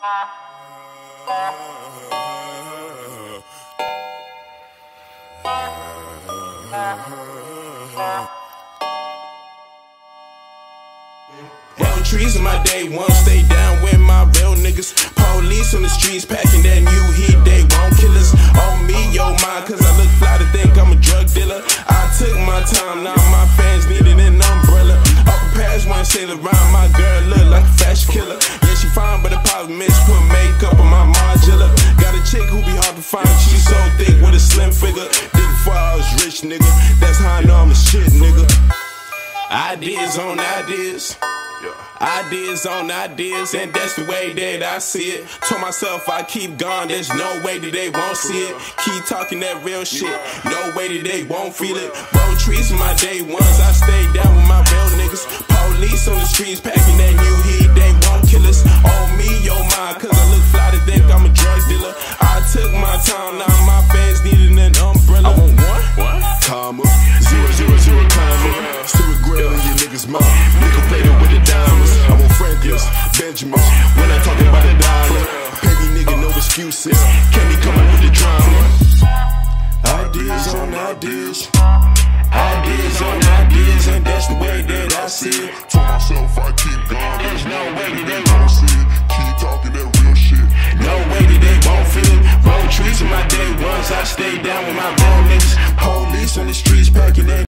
Round trees in my day one, stay down with my real niggas. Police on the streets packing that new heat, they won't kill us. On me, yo, mind, cause I look fly to think I'm a drug dealer. I took my time, now my fans needed an umbrella. Upper pass one around, my girl look like a fashion killer. Be find, she so thick with a slim figure. Did before I was rich, nigga. That's how I know I'm a shit, nigga. Ideas on ideas. Ideas on ideas, and that's the way that I see it. Told myself I keep going, there's no way that they won't see it. Keep talking that real shit, no way that they won't feel it. Roll trees my day ones, I stay down with my real niggas. Police on the streets my time, now my fans needed an umbrella. I want one, one, comma, zero, zero, zero, comma. Stewart grill in your niggas' mouth. Nickel plated with the diamonds. I want Franklin's, Benjamins. When I talk about a dollar, petty nigga, no excuses. Candy coming with the drama. Ideas on ideas. Ideas on ideas, and that's the way that I see it. Told myself I keep going. There's no way that they got. Police on the streets packing that.